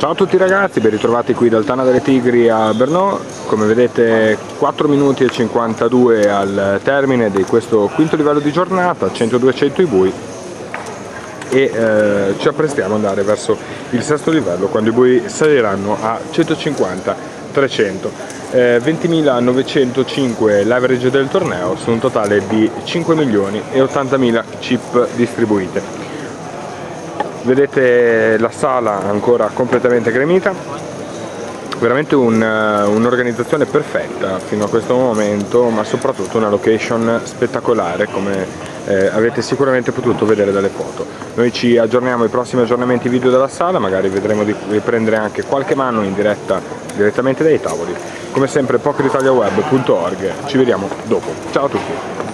Ciao a tutti ragazzi, ben ritrovati qui dal Tana delle Tigri a Brno, come vedete 4 minuti e 52 al termine di questo quinto livello di giornata, 100-200 i bui. E eh, ci apprestiamo ad andare verso il sesto livello quando i bui saliranno a 150-300. Eh, 20.905 l'average del torneo su un totale di 5 milioni e 80.000 chip distribuite vedete la sala ancora completamente gremita. Veramente eh, un'organizzazione un perfetta fino a questo momento ma soprattutto una location spettacolare come eh, avete sicuramente potuto vedere dalle foto. Noi ci aggiorniamo ai prossimi aggiornamenti video della sala magari vedremo di riprendere anche qualche mano in diretta direttamente dai tavoli. Come sempre pokeritaliaweb.org ci vediamo dopo. Ciao a tutti